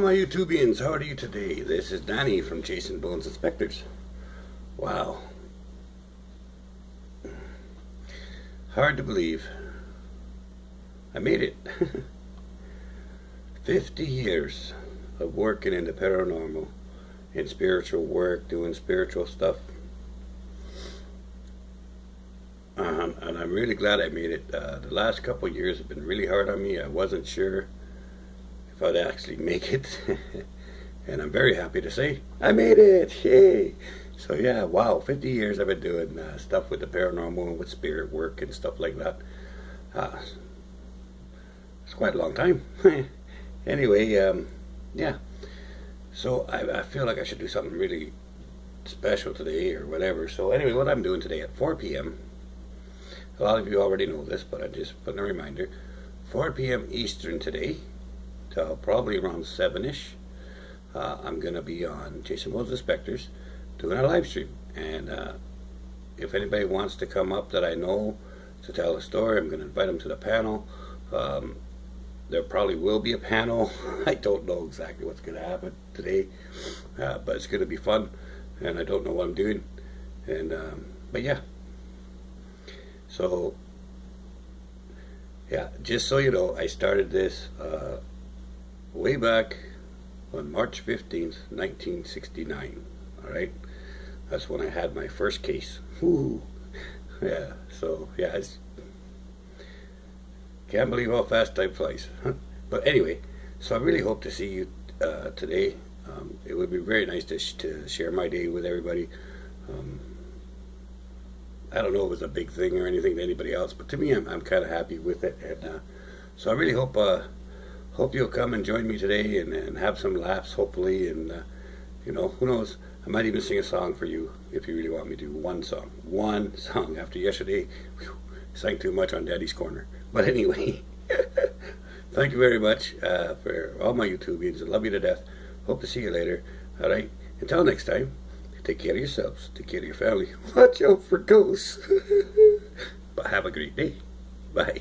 my YouTubians, how are you today? This is Danny from Chasing Bones and Specters. Wow. Hard to believe. I made it. 50 years of working in the paranormal, in spiritual work, doing spiritual stuff. Um, and I'm really glad I made it. Uh, the last couple years have been really hard on me. I wasn't sure if I'd actually make it. and I'm very happy to say I made it. Yay! So yeah, wow, 50 years I've been doing uh, stuff with the paranormal and with spirit work and stuff like that. Uh, it's quite a long time. anyway, um, yeah. So I, I feel like I should do something really special today or whatever. So anyway, what I'm doing today at 4 p.m. A lot of you already know this, but I'm just putting a reminder. 4 p.m. Eastern today, till probably around 7ish. Uh, I'm going to be on Chasing Bones and Specters doing a live stream. And uh, if anybody wants to come up that I know to tell a story, I'm going to invite them to the panel. Um, there probably will be a panel. I don't know exactly what's going to happen today, uh, but it's going to be fun. And I don't know what I'm doing. And um, but yeah. So yeah, just so you know, I started this uh, way back on March 15th, 1969. All right, that's when I had my first case. Woo. Yeah, so yeah, it's, can't believe how fast time flies. but anyway, so I really hope to see you uh, today. Um, it would be very nice to, sh to share my day with everybody. Um, I don't know if it was a big thing or anything to anybody else, but to me, I'm, I'm kind of happy with it. And uh, so I really hope uh, hope you'll come and join me today and, and have some laughs, hopefully. And uh, you know, who knows? I might even sing a song for you if you really want me to. One song, one song. After yesterday, whew, sang too much on Danny's Corner. But anyway, thank you very much uh, for all my YouTubians. I love you to death. Hope to see you later. All right. Until next time. Take care of yourselves. Take care of your family. Watch out for ghosts. but have a great day. Bye.